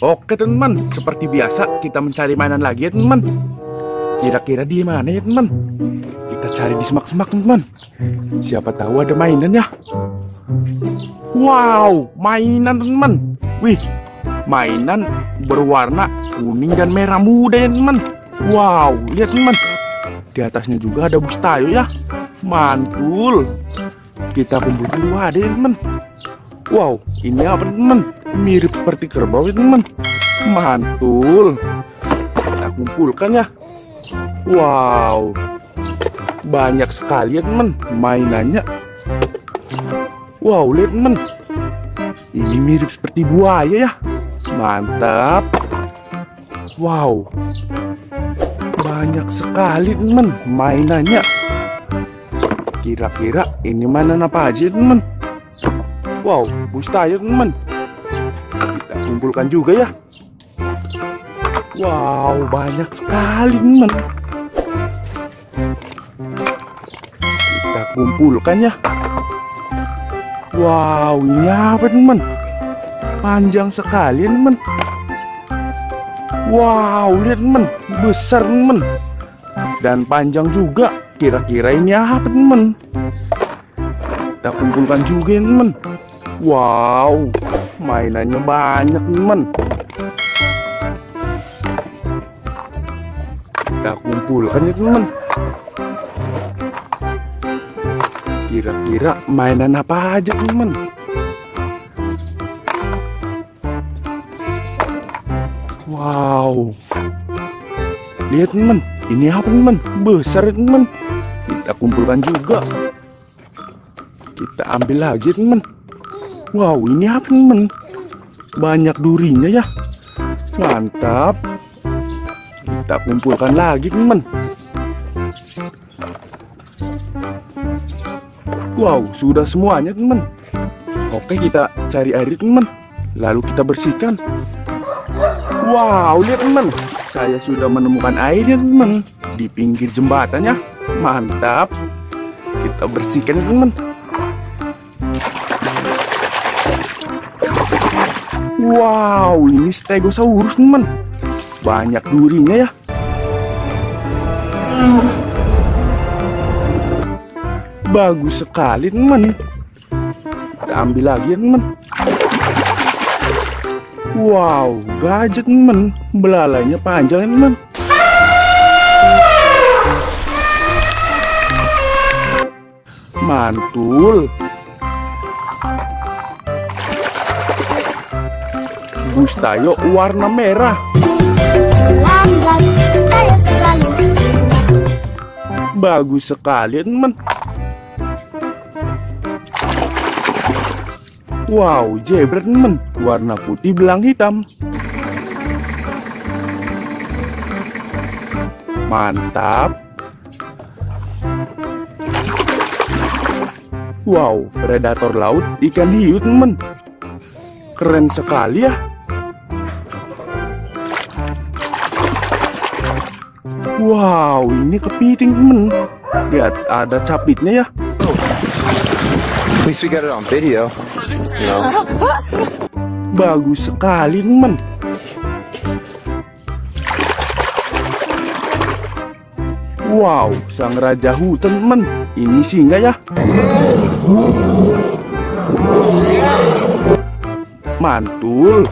Oke teman, seperti biasa kita mencari mainan lagi ya teman. Kira-kira di mana ya teman? Kita cari di semak-semak teman. Siapa tahu ada mainannya. Wow, mainan teman. Wih, mainan berwarna kuning dan merah muda ya teman. Wow, lihat teman. Di atasnya juga ada bus tayo ya. Mantul. Kita kumpul dulu ada ya teman. Wow, ini apa teman? Mirip seperti kerbau ya teman. Mantul. Kita kumpulkan ya. Wow, banyak sekali ya teman mainannya. Wow, lihat teman. Ini mirip seperti buaya ya. Mantap. Wow, banyak sekali teman mainannya. Kira-kira ini mainan apa aja teman? Wow, bus tayo teman. Kita kumpulkan juga ya. Wow, banyak sekali teman. Kita kumpulkan ya. Wow, ini apa teman? Panjang sekali teman. Wow, lihat teman, besar teman. Dan panjang juga. Kira-kira ini apa teman? Kita kumpulkan juga ya. Wow, mainannya banyak teman. Kita kumpulkan ya teman. Kira-kira mainan apa aja teman? Wow, lihat teman, ini apa teman? Besar teman. Kita kumpulkan juga. Kita ambil lagi teman. Wow, ini apa teman? Banyak durinya ya. Mantap. Kita kumpulkan lagi teman. Wow, sudah semuanya teman. Oke, kita cari air teman. Lalu kita bersihkan. Wow, lihat teman. Saya sudah menemukan airnya teman. Di pinggir jembatan ya. Mantap. Kita bersihkan ya, Wow, ini Stegosaurus teman. Banyak durinya ya. Bagus sekali teman. Kita ambil lagi ya teman. Wow, gajah teman. Belalainya panjang ya teman. Mantul. Bus tayo warna merah. Lambat, selalu. Bagus sekali teman. Wow, zebra teman. Warna putih belang hitam. Mantap. Wow, predator laut ikan hiu teman. Keren sekali ya. Wow, ini kepiting temen. Lihat, ada capitnya ya. At least we got it on video. You know? Bagus sekali temen. Wow, sang raja hutan temen. Ini singa ya. Mantul.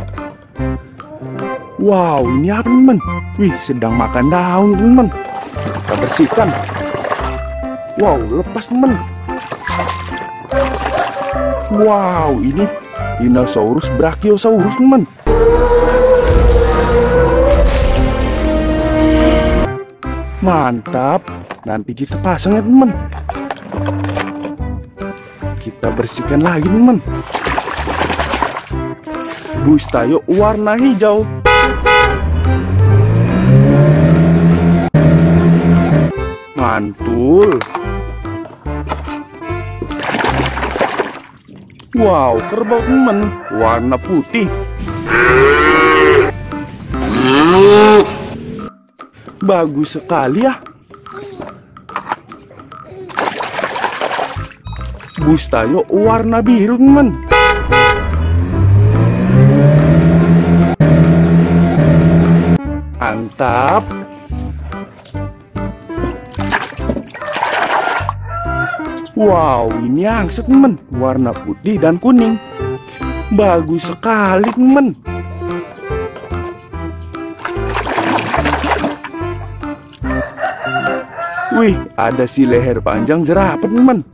Wow, ini apa temen? Wih, sedang makan daun temen. Kita bersihkan. Wow, lepas temen. Wow, ini dinosaurus brachiosaurus temen. Mantap. Nanti kita pasang ya temen. Kita bersihkan lagi temen. Bus tayo warna hijau. Mantul. Wow, kerbau temen warna putih. Bagus sekali ya. Bus tayo warna biru temen. Mantap. Wow, ini angset temen, warna putih dan kuning. Bagus sekali temen. Wih, ada si leher panjang jerapah temen.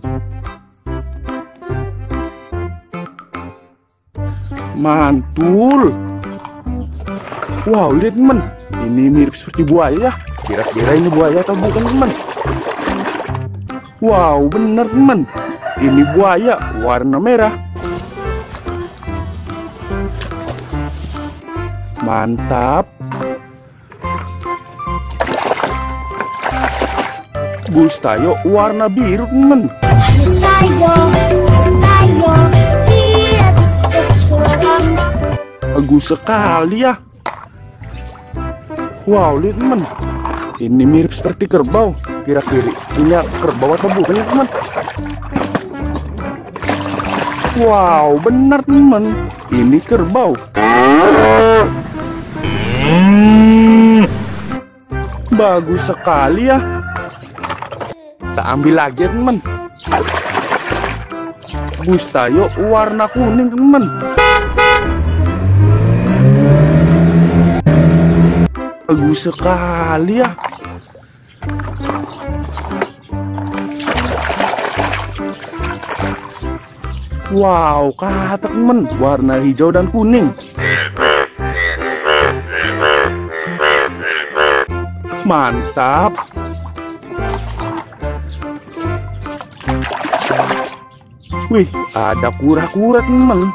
Mantul. Wow, lihat temen. Ini mirip seperti buaya ya. Kira-kira ini buaya atau bukan temen? Wow, bener temen. Ini buaya warna merah. Mantap. Bustayo warna biru temen. Tayo, tayo, lihat seorang Bagus sekali ya. Wow, lihat teman. Ini mirip seperti kerbau. Kira-kira ini kerbau atau bukan ya teman? Wow, benar teman. Ini kerbau. Bagus sekali ya. Kita ambil lagi ya teman. Bustayo warna kuning teman. Bagus sekali ya. Wow, kata temen warna hijau dan kuning. Mantap. Wih, ada kura-kura temen.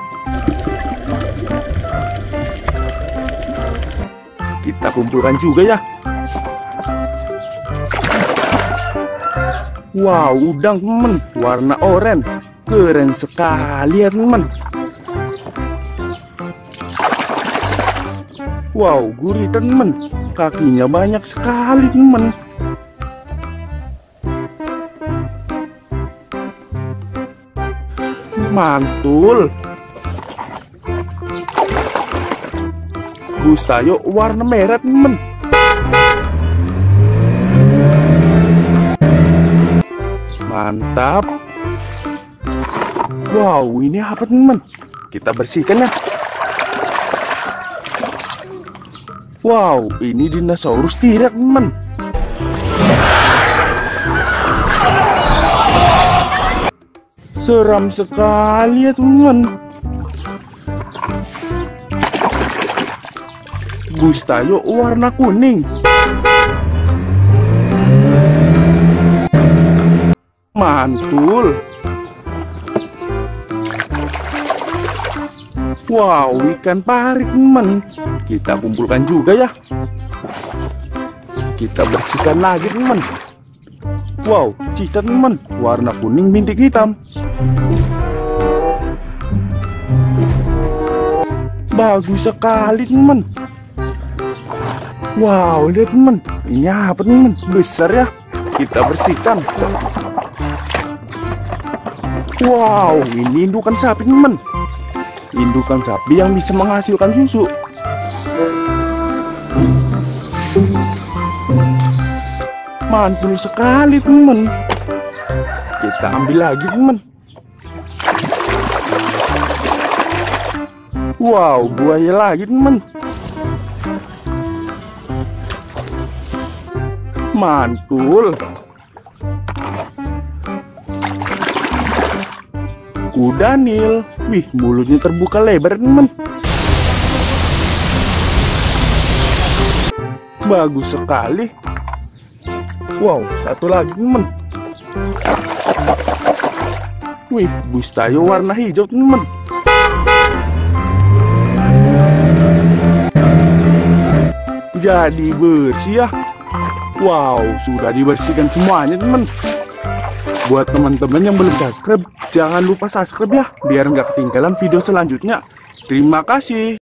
Kita kumpulkan juga ya. Wow, udang temen, warna oranye. Keren sekali ya temen. Wow, gurih temen. Kakinya banyak sekali temen. Mantul. Bustayo warna merah temen. Mantap. Wow, ini apa teman? Kita bersihkan ya. Wow, ini dinosaurus T-Rex teman. Seram sekali ya teman. Bustayo warna kuning. Mantul. Wow, ikan pari teman. Kita kumpulkan juga ya. Kita bersihkan lagi teman. Wow, cicak teman, warna kuning bintik hitam. Bagus sekali teman. Wow, lihat teman, ini apa teman? Besar ya. Kita bersihkan. Wow, ini indukan sapi teman. Indukan sapi yang bisa menghasilkan susu. Mantul sekali teman. Kita ambil lagi teman. Wow, buaya lagi teman. Mantul. Kuda Nil. Wih, mulutnya terbuka lebar teman. Bagus sekali. Wow, satu lagi teman. Wih, bustayo warna hijau teman. Jadi bersih ya. Wow, sudah dibersihkan semuanya teman. Buat teman-teman yang belum subscribe, jangan lupa subscribe ya, biar nggak ketinggalan video selanjutnya. Terima kasih.